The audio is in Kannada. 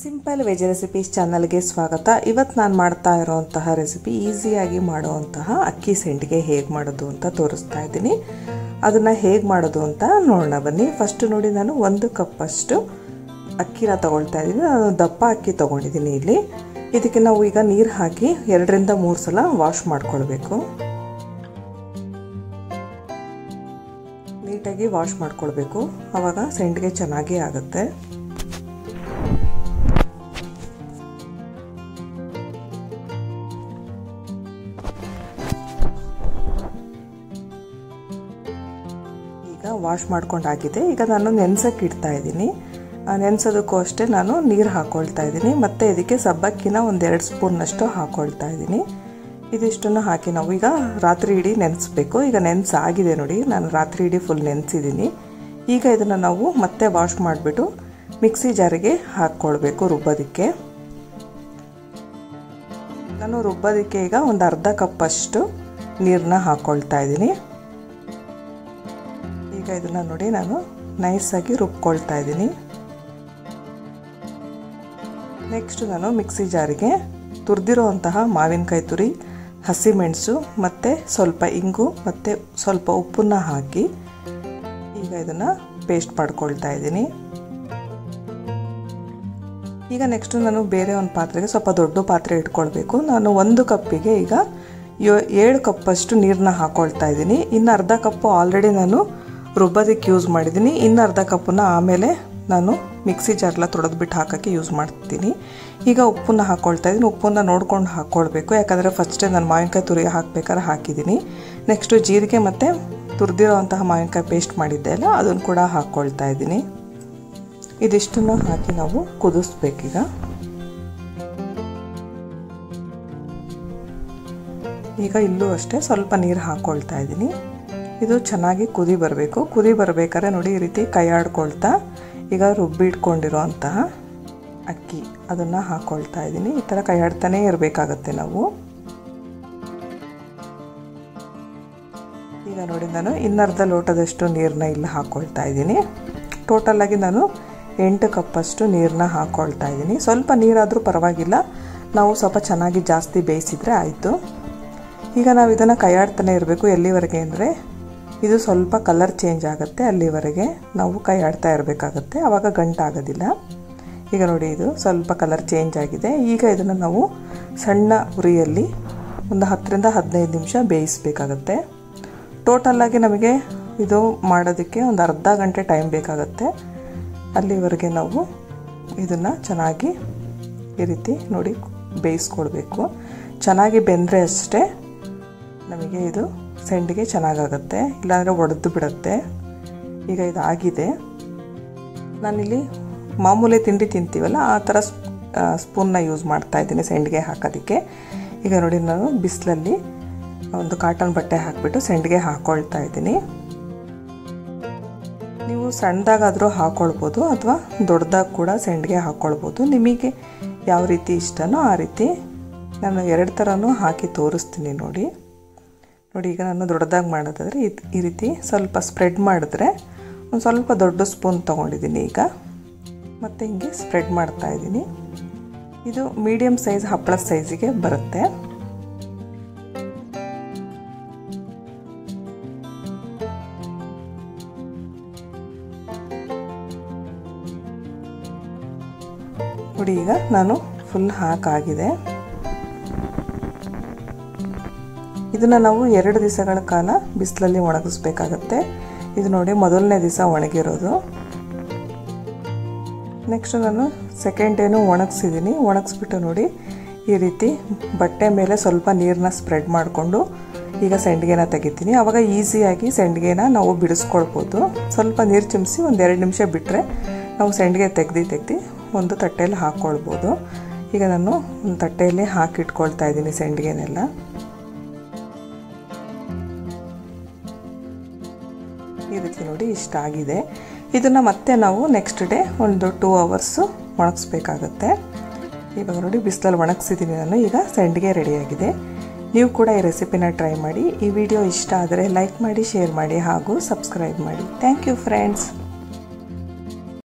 ಸಿಂಪಲ್ ವೆಜ್ ರೆಸಿಪೀಸ್ ಚಾನಲ್ಗೆ ಸ್ವಾಗತ. ಇವತ್ತು ನಾನು ಮಾಡ್ತಾ ಇರೋವಂತಹ ರೆಸಿಪಿ ಈಸಿಯಾಗಿ ಮಾಡುವಂತಹ ಅಕ್ಕಿ ಸೆಂಟ್ಗೆ ಹೇಗೆ ಮಾಡೋದು ಅಂತ ತೋರಿಸ್ತಾ ಇದ್ದೀನಿ. ಅದನ್ನು ಹೇಗೆ ಮಾಡೋದು ಅಂತ ನೋಡೋಣ ಬನ್ನಿ. ಫಸ್ಟ್ ನೋಡಿ, ನಾನು ಒಂದು ಕಪ್ಪಷ್ಟು ಅಕ್ಕಿನ ತೊಗೊಳ್ತಾ ಇದ್ದೀನಿ. ನಾನು ದಪ್ಪ ಅಕ್ಕಿ ತೊಗೊಂಡಿದ್ದೀನಿ ಇಲ್ಲಿ. ಇದಕ್ಕೆ ನಾವು ಈಗ ನೀರು ಹಾಕಿ ಎರಡರಿಂದ ಮೂರು ಸಲ ವಾಶ್ ಮಾಡ್ಕೊಳ್ಬೇಕು. ನೀಟಾಗಿ ವಾಶ್ ಮಾಡ್ಕೊಳ್ಬೇಕು. ಆವಾಗ ಸೆಂಡಿಗೆ ಚೆನ್ನಾಗಿ ಆಗುತ್ತೆ. ವಾಶ್ ಮಾಡ್ಕೊಂಡಾಗಿದೆ. ಈಗ ನಾನು ನೆನೆಸಕ್ಕೆ ಇಡ್ತಾ ಇದ್ದೀನಿ. ನೆನೆಸೋದಕ್ಕೂ ಅಷ್ಟೇ ನಾನು ನೀರು ಹಾಕ್ಕೊಳ್ತಾ ಇದ್ದೀನಿ. ಮತ್ತು ಇದಕ್ಕೆ ಸಬ್ಬಕ್ಕಿನ ಒಂದೆರಡು ಸ್ಪೂನ್ನಷ್ಟು ಹಾಕ್ಕೊಳ್ತಾ ಇದ್ದೀನಿ. ಇದಿಷ್ಟನ್ನು ಹಾಕಿ ನಾವು ಈಗ ರಾತ್ರಿ ಇಡೀ ನೆನೆಸ್ಬೇಕು. ಈಗ ನೆನೆಸಾಗಿದೆ ನೋಡಿ, ನಾನು ರಾತ್ರಿ ಇಡೀ ಫುಲ್ ನೆನೆಸಿದ್ದೀನಿ. ಈಗ ಇದನ್ನು ನಾವು ಮತ್ತೆ ವಾಶ್ ಮಾಡಿಬಿಟ್ಟು ಮಿಕ್ಸಿ ಜಾರಿಗೆ ಹಾಕ್ಕೊಳ್ಬೇಕು ರುಬ್ಬೋದಕ್ಕೆ. ನಾನು ರುಬ್ಬೋದಕ್ಕೆ ಈಗ ಒಂದು ಅರ್ಧ ಕಪ್ಪಷ್ಟು ನೀರನ್ನ ಹಾಕ್ಕೊಳ್ತಾ ಇದ್ದೀನಿ. ಈಗ ಇದನ್ನು ನೋಡಿ ನಾನು ನೈಸಾಗಿ ರುಬ್ಕೊಳ್ತಾ ಇದ್ದೀನಿ. ನೆಕ್ಸ್ಟ್ ನಾನು ಮಿಕ್ಸಿ ಜಾರಿಗೆ ತುರಿದಿರುವಂತಹ ಮಾವಿನಕಾಯಿ ತುರಿ ಹಸಿಮೆಣಸು ಮತ್ತು ಸ್ವಲ್ಪ ಇಂಗು ಮತ್ತು ಸ್ವಲ್ಪ ಉಪ್ಪನ್ನ ಹಾಕಿ ಈಗ ಇದನ್ನು ಪೇಸ್ಟ್ ಮಾಡ್ಕೊಳ್ತಾ ಇದ್ದೀನಿ. ಈಗ ನೆಕ್ಸ್ಟು ನಾನು ಬೇರೆ ಒಂದು ಪಾತ್ರೆಗೆ ಸ್ವಲ್ಪ ದೊಡ್ಡ ಪಾತ್ರೆ ಇಟ್ಕೊಳ್ಬೇಕು. ನಾನು ಒಂದು ಕಪ್ಪಿಗೆ ಈಗ ಏಳು ಕಪ್ಪಷ್ಟು ನೀರನ್ನ ಹಾಕ್ಕೊಳ್ತಾ ಇದ್ದೀನಿ. ಇನ್ನು ಅರ್ಧ ಕಪ್ಪು ಆಲ್ರೆಡಿ ನಾನು ರುಬ್ಬೋದಕ್ಕೆ ಯೂಸ್ ಮಾಡಿದ್ದೀನಿ. ಇನ್ನು ಅರ್ಧ ಕಪ್ಪನ್ನ ಆಮೇಲೆ ನಾನು ಮಿಕ್ಸಿ ಜಾರ್ಲ ತೊಳೆದ್ಬಿಟ್ಟು ಹಾಕೋಕ್ಕೆ ಯೂಸ್ ಮಾಡ್ತೀನಿ. ಈಗ ಉಪ್ಪನ್ನ ಹಾಕ್ಕೊಳ್ತಾ ಇದ್ದೀನಿ. ಉಪ್ಪನ್ನ ನೋಡ್ಕೊಂಡು ಹಾಕ್ಕೊಳ್ಬೇಕು ಯಾಕಂದರೆ ಫಸ್ಟೇ ನಾನು ಮಾವಿನಕಾಯಿ ತುರಿ ಹಾಕ್ಬೇಕಾದ್ರೆ ಹಾಕಿದ್ದೀನಿ. ನೆಕ್ಸ್ಟು ಜೀರಿಗೆ ಮತ್ತು ತುರಿದಿರೋವಂತಹ ಮಾವಿನಕಾಯಿ ಪೇಸ್ಟ್ ಮಾಡಿದ್ದೆ ಅಲ್ಲ, ಅದನ್ನು ಕೂಡ ಹಾಕ್ಕೊಳ್ತಾ ಇದ್ದೀನಿ. ಇದಿಷ್ಟನ್ನು ಹಾಕಿ ನಾವು ಕುದಿಸ್ಬೇಕೀಗ. ಈಗ ಇಲ್ಲೂ ಅಷ್ಟೇ ಸ್ವಲ್ಪ ನೀರು ಹಾಕ್ಕೊಳ್ತಾ ಇದ್ದೀನಿ. ಇದು ಚೆನ್ನಾಗಿ ಕುದಿ ಬರಬೇಕು. ಕುದಿ ಬರಬೇಕಾದ್ರೆ ನೋಡಿ ಈ ರೀತಿ ಕೈ ಆಡ್ಕೊಳ್ತಾ ಈಗ ರುಬ್ಬಿಟ್ಕೊಂಡಿರೋ ಅಂತಹ ಅಕ್ಕಿ ಅದನ್ನು ಹಾಕ್ಕೊಳ್ತಾ ಇದ್ದೀನಿ. ಈ ಥರ ಕೈ ಇರಬೇಕಾಗತ್ತೆ ನಾವು. ಈಗ ನೋಡಿ ನಾನು ಇನ್ನರ್ಧ ಲೋಟದಷ್ಟು ನೀರನ್ನ ಇಲ್ಲಿ ಹಾಕ್ಕೊಳ್ತಾ ಇದ್ದೀನಿ. ಟೋಟಲಾಗಿ ನಾನು ಎಂಟು ಕಪ್ಪಷ್ಟು ನೀರನ್ನ ಹಾಕ್ಕೊಳ್ತಾ ಇದ್ದೀನಿ. ಸ್ವಲ್ಪ ನೀರಾದರೂ ಪರವಾಗಿಲ್ಲ. ನಾವು ಸ್ವಲ್ಪ ಚೆನ್ನಾಗಿ ಜಾಸ್ತಿ ಬೇಯಿಸಿದರೆ ಆಯಿತು. ಈಗ ನಾವು ಇದನ್ನು ಕೈಯಾಡ್ತಾನೆ ಇರಬೇಕು ಎಲ್ಲಿವರೆಗೆ ಅಂದರೆ ಇದು ಸ್ವಲ್ಪ ಕಲರ್ ಚೇಂಜ್ ಆಗುತ್ತೆ, ಅಲ್ಲಿವರೆಗೆ ನಾವು ಕೈ ಆಡ್ತಾ ಇರಬೇಕಾಗತ್ತೆ ಆವಾಗ ಗಂಟಾಗೋದಿಲ್ಲ. ಈಗ ನೋಡಿ ಇದು ಸ್ವಲ್ಪ ಕಲರ್ ಚೇಂಜ್ ಆಗಿದೆ. ಈಗ ಇದನ್ನು ನಾವು ಸಣ್ಣ ಉರಿಯಲ್ಲಿ ಒಂದು ಹತ್ತರಿಂದ ಹದಿನೈದು ನಿಮಿಷ ಬೇಯಿಸಬೇಕಾಗತ್ತೆ. ಟೋಟಲ್ಲಾಗಿ ನಮಗೆ ಇದು ಮಾಡೋದಕ್ಕೆ ಒಂದು ಅರ್ಧ ಗಂಟೆ ಟೈಮ್ ಬೇಕಾಗುತ್ತೆ. ಅಲ್ಲಿವರೆಗೆ ನಾವು ಇದನ್ನು ಚೆನ್ನಾಗಿ ಈ ರೀತಿ ನೋಡಿ ಬೇಯಿಸ್ಕೊಳ್ಬೇಕು. ಚೆನ್ನಾಗಿ ಬೆಂದರೆ ಅಷ್ಟೇ ನಮಗೆ ಇದು ಸೆಂಡಿಗೆ ಚೆನ್ನಾಗಾಗುತ್ತೆ, ಇಲ್ಲಾಂದರೆ ಒಡೆದು ಬಿಡುತ್ತೆ. ಈಗ ಇದಾಗಿದೆ. ನಾನಿಲ್ಲಿ ಮಾಮೂಲಿ ತಿಂಡಿ ತಿಂತೀವಲ್ಲ, ಆ ಥರ ಸ್ಪೂನ್ನ ಯೂಸ್ ಮಾಡ್ತಾ ಇದ್ದೀನಿ ಸೆಂಡಿಗೆ ಹಾಕೋದಕ್ಕೆ. ಈಗ ನೋಡಿ, ನಾನು ಬಿಸಿಲಲ್ಲಿ ಒಂದು ಕಾಟನ್ ಬಟ್ಟೆ ಹಾಕಿಬಿಟ್ಟು ಸೆಂಡಿಗೆ ಹಾಕ್ಕೊಳ್ತಾ ಇದ್ದೀನಿ. ನೀವು ಸಣ್ಣದಾಗಾದರೂ ಹಾಕ್ಕೊಳ್ಬೋದು ಅಥವಾ ದೊಡ್ಡದಾಗಿ ಕೂಡ ಸೆಂಡಿಗೆ ಹಾಕ್ಕೊಳ್ಬೋದು ನಿಮಗೆ ಯಾವ ರೀತಿ ಇಷ್ಟನೋ ಆ ರೀತಿ ನಾನು ಎರಡು ಥರನೂ ಹಾಕಿ ತೋರಿಸ್ತೀನಿ ನೋಡಿ. ನೋಡಿ, ಈಗ ನಾನು ದೊಡ್ಡದಾಗಿ ಮಾಡೋದಾದರೆ ಈ ರೀತಿ ಸ್ವಲ್ಪ ಸ್ಪ್ರೆಡ್ ಮಾಡಿದ್ರೆ ಒಂದು ಸ್ವಲ್ಪ ದೊಡ್ಡ ಸ್ಪೂನ್ ತೊಗೊಂಡಿದ್ದೀನಿ ಈಗ. ಮತ್ತು ಹಿಂಗೆ ಸ್ಪ್ರೆಡ್ ಮಾಡ್ತಾ ಇದ್ದೀನಿ. ಇದು ಮೀಡಿಯಮ್ ಸೈಜ್ ಹಪ್ಪಳ ಸೈಜಿಗೆ ಬರುತ್ತೆ. ನೋಡಿ, ಈಗ ನಾನು ಫುಲ್ ಹಾಕಾಗಿದೆ. ಇದನ್ನು ನಾವು ಎರಡು ದಿವಸಗಳ ಕಾಲ ಬಿಸಿಲಲ್ಲಿ ಒಣಗಿಸ್ಬೇಕಾಗತ್ತೆ. ಇದು ನೋಡಿ ಮೊದಲನೇ ದಿವಸ ಒಣಗಿರೋದು. ನೆಕ್ಸ್ಟ್ ನಾನು ಸೆಕೆಂಡ್ ಡೇನು ಒಣಗಿಸಿದ್ದೀನಿ ಒಣಗಿಸ್ಬಿಟ್ಟು ನೋಡಿ ಈ ರೀತಿ ಬಟ್ಟೆ ಮೇಲೆ ಸ್ವಲ್ಪ ನೀರನ್ನ ಸ್ಪ್ರೆಡ್ ಮಾಡಿಕೊಂಡು ಈಗ ಸೆಂಡಿಗೆನ ತೆಗಿತೀನಿ. ಆವಾಗ ಈಸಿಯಾಗಿ ಸೆಂಡಿಗೆನ ನಾವು ಬಿಡಿಸ್ಕೊಳ್ಬೋದು. ಸ್ವಲ್ಪ ನೀರು ಚಿಮ್ಸಿ ಎರಡು ನಿಮಿಷ ಬಿಟ್ಟರೆ ನಾವು ಸೆಂಡಿಗೆ ತೆಗ್ದು ತೆಗ್ದು ಒಂದು ತಟ್ಟೆಯಲ್ಲಿ ಹಾಕ್ಕೊಳ್ಬೋದು ಈಗ ನಾನು ಒಂದು ತಟ್ಟೆಯಲ್ಲಿ ಹಾಕಿಟ್ಕೊಳ್ತಾ ಇದ್ದೀನಿ ಸೆಂಡಿಗೆನೆಲ್ಲ ಈ ರೀತಿ ನೋಡಿ ಇಷ್ಟ ಆಗಿದೆ. ಇದನ್ನು ಮತ್ತೆ ನಾವು ನೆಕ್ಸ್ಟ್ ಡೇ ಒಂದು ಟೂ ಅವರ್ಸು ಒಣಗಿಸ್ಬೇಕಾಗತ್ತೆ. ಇವಾಗ ನೋಡಿ ಬಿಸಿಲಲ್ಲಿ ಒಣಗಿಸಿದ್ದೀನಿ ನಾನು, ಈಗ ಸೆಂಡ್ಗೆ ರೆಡಿಯಾಗಿದೆ ನೀವು ಕೂಡ ಈ ರೆಸಿಪಿನ ಟ್ರೈ ಮಾಡಿ, ಈ ವಿಡಿಯೋ ಇಷ್ಟ ಆದರೆ ಲೈಕ್ ಮಾಡಿ ಶೇರ್ ಮಾಡಿ ಹಾಗೂ ಸಬ್ಸ್ಕ್ರೈಬ್ ಮಾಡಿ. Thank you friends